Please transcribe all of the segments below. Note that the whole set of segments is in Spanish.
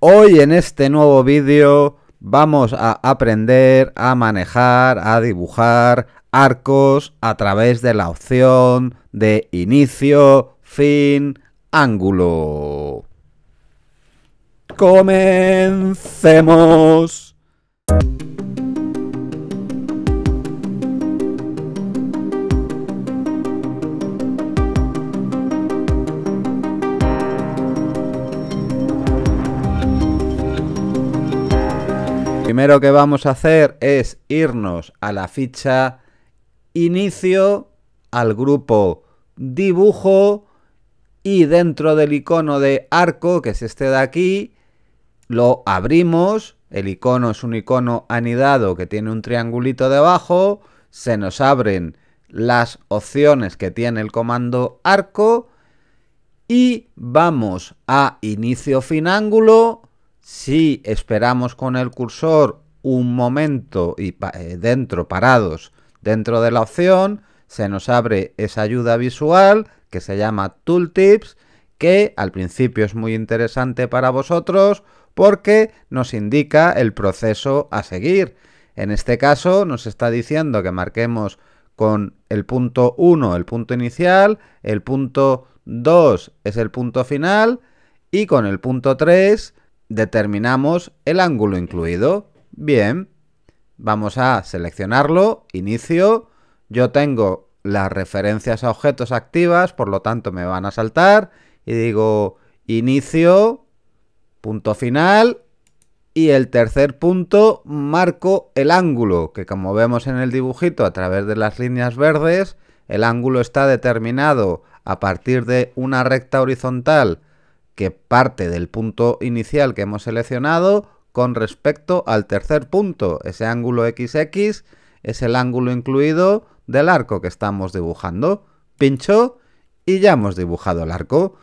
Hoy en este nuevo vídeo vamos a aprender a manejar, a dibujar arcos a través de la opción de inicio, fin, ángulo. Comencemos. Primero que vamos a hacer es irnos a la ficha inicio, al grupo dibujo y dentro del icono de arco, que es este de aquí, lo abrimos. El icono es un icono anidado que tiene un triangulito debajo. Se nos abren las opciones que tiene el comando arco y vamos a inicio fin ángulo si esperamos con el cursor un momento y eh, dentro, parados, dentro de la opción, se nos abre esa ayuda visual que se llama Tooltips, que al principio es muy interesante para vosotros porque nos indica el proceso a seguir. En este caso nos está diciendo que marquemos con el punto 1 el punto inicial, el punto 2 es el punto final y con el punto 3 determinamos el ángulo incluido. Bien, vamos a seleccionarlo, inicio. Yo tengo las referencias a objetos activas, por lo tanto me van a saltar. Y digo inicio, punto final. Y el tercer punto marco el ángulo, que como vemos en el dibujito a través de las líneas verdes, el ángulo está determinado a partir de una recta horizontal que parte del punto inicial que hemos seleccionado con respecto al tercer punto. Ese ángulo XX es el ángulo incluido del arco que estamos dibujando. Pincho y ya hemos dibujado el arco.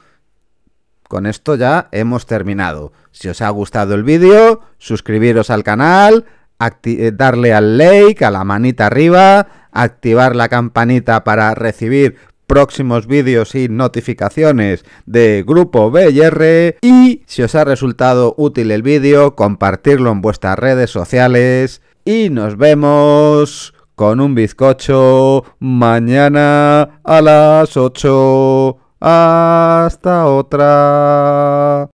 Con esto ya hemos terminado. Si os ha gustado el vídeo, suscribiros al canal, eh, darle al like, a la manita arriba, activar la campanita para recibir próximos vídeos y notificaciones de Grupo BR y si os ha resultado útil el vídeo, compartirlo en vuestras redes sociales y nos vemos con un bizcocho mañana a las 8. Hasta otra.